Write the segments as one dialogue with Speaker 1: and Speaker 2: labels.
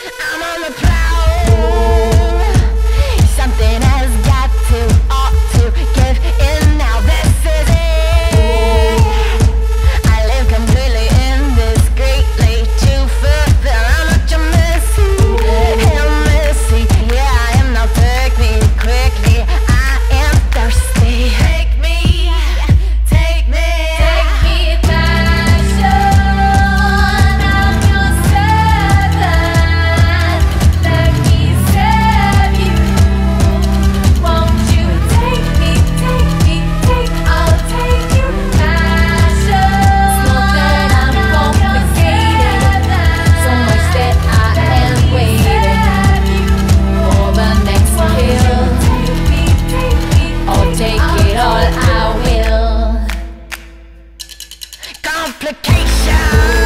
Speaker 1: I'm on the track. complications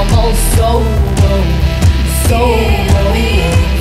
Speaker 2: almost so, so. Yeah,